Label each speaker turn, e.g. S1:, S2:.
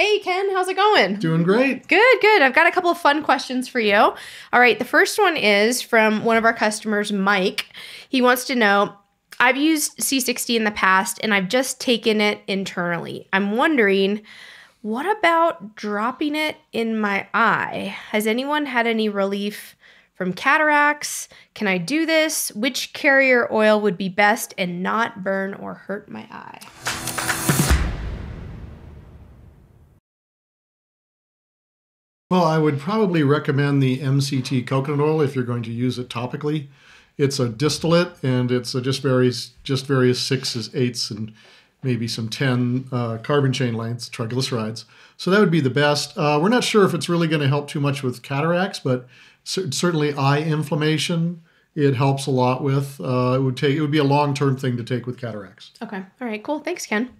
S1: Hey, Ken, how's it going?
S2: Doing great.
S1: Good, good. I've got a couple of fun questions for you. All right, the first one is from one of our customers, Mike. He wants to know I've used C60 in the past and I've just taken it internally. I'm wondering, what about dropping it in my eye? Has anyone had any relief from cataracts? Can I do this? Which carrier oil would be best and not burn or hurt my eye?
S2: Well, I would probably recommend the MCT coconut oil if you're going to use it topically. It's a distillate, and it's a just various just various sixes, eights, and maybe some ten uh, carbon chain lengths, triglycerides. So that would be the best. Uh, we're not sure if it's really going to help too much with cataracts, but certainly eye inflammation it helps a lot with. Uh, it would take it would be a long term thing to take with cataracts.
S1: Okay. All right. Cool. Thanks, Ken.